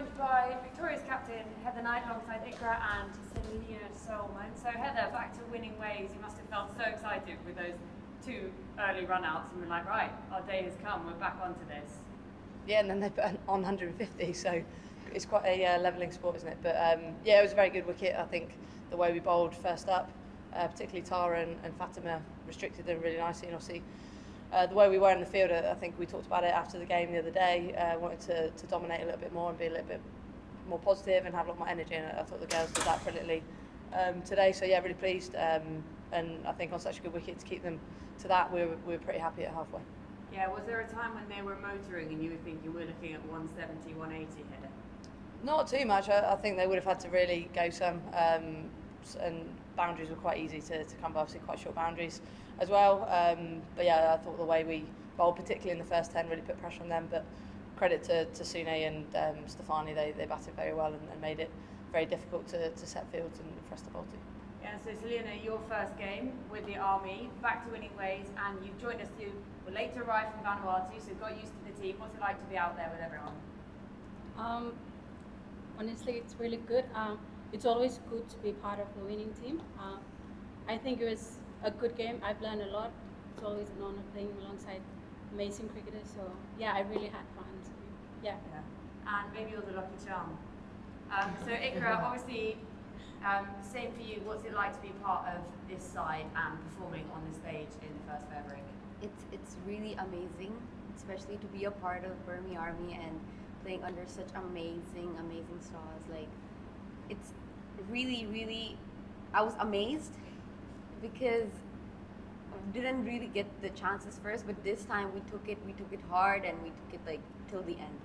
joined by Victoria's captain Heather Knight alongside Ikra and Selina Solman. So Heather, back to winning ways. You must have felt so excited with those two early run-outs and we're like, right, our day has come. We're back onto this. Yeah, and then they put on 150, so it's quite a uh, levelling sport, isn't it? But um, yeah, it was a very good wicket. I think the way we bowled first up, uh, particularly Tara and, and Fatima, restricted them really nicely, and obviously uh, the way we were in the field, I think we talked about it after the game the other day, uh, wanted to, to dominate a little bit more and be a little bit more positive and have a lot more energy and I thought the girls did that brilliantly um, today so yeah really pleased um, and I think on such a good wicket to keep them to that we were, we were pretty happy at halfway. Yeah, was there a time when they were motoring and you were thinking we're looking at 170, 180 here? Not too much, I, I think they would have had to really go some um, and boundaries were quite easy to, to come by, obviously quite short boundaries as well. Um, but yeah, I thought the way we bowled, particularly in the first 10, really put pressure on them. But credit to, to Sune and um, Stafanie, they, they batted very well and, and made it very difficult to, to set fields and for us to bowl to. Yeah, so Selina, your first game with the Army, back to winning ways, and you've joined us, you were late to arrive from Vanuatu, so got used to the team. What's it like to be out there with everyone? Um, honestly, it's really good. Um, it's always good to be part of the winning team. Uh, I think it was a good game. I've learned a lot. It's always an honor playing alongside amazing cricketers. So yeah, I really had fun. So, yeah. yeah. And maybe you're the lucky charm. Um, so Ikra, obviously, um, same for you. What's it like to be part of this side and performing on the stage in the first FairBreak? It's it's really amazing, especially to be a part of Barmy Army and playing under such amazing, amazing stars. Like, it's really, really. I was amazed because I didn't really get the chances first, but this time we took it, we took it hard, and we took it like till the end.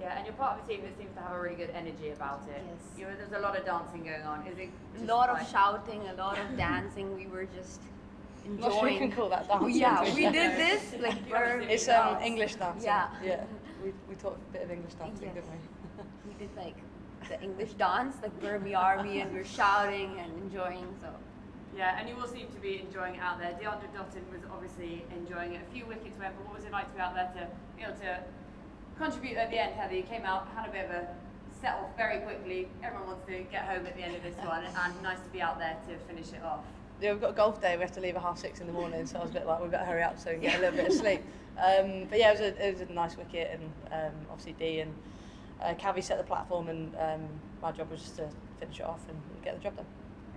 Yeah, and you're part of a team that seems to have a really good energy about it. Yes. You know, there's a lot of dancing going on. Is it? A lot of shouting, a lot of dancing. We were just I'm not sure you can enjoying. call that dancing. yeah, we did this like It's um, English dancing. Yeah. Yeah. We, we taught a bit of English dancing, Yes. didn't we? We did like the English dance, like Barmy Army, and we we're shouting and enjoying. So Yeah, and you all seem to be enjoying it out there. Deandra Dottin was obviously enjoying it. A few wickets went, but what was it like to be out there to be able to contribute at the end, Heather? You came out, had a bit of a set off very quickly. Everyone wants to get home at the end of this one, and nice to be out there to finish it off. Yeah, we've got a golf day. We have to leave at half six in the morning, so I was a bit like, we better hurry up so we can get a little bit of sleep. Um, but yeah, it was a, it was a nice wicket, and um, obviously Dee and uh, Cavi set the platform, and um, my job was just to finish it off and get the job done.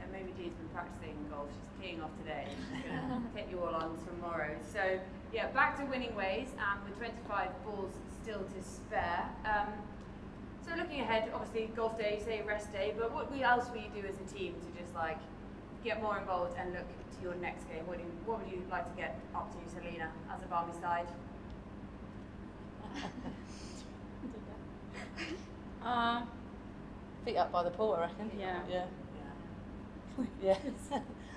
And maybe Dee's been practicing golf. She's teeing off today. She's going to hit you all on tomorrow. So, yeah, back to winning ways and with 25 balls still to spare. Um, so, looking ahead, obviously, golf day, say rest day, but what else will you do as a team to just like get more involved and look to your next game? What, do you, what would you like to get up to, Selina, as a Barmy side? Uh, Feet up by the pool, I reckon. Yeah. Yeah. Yeah. Yeah.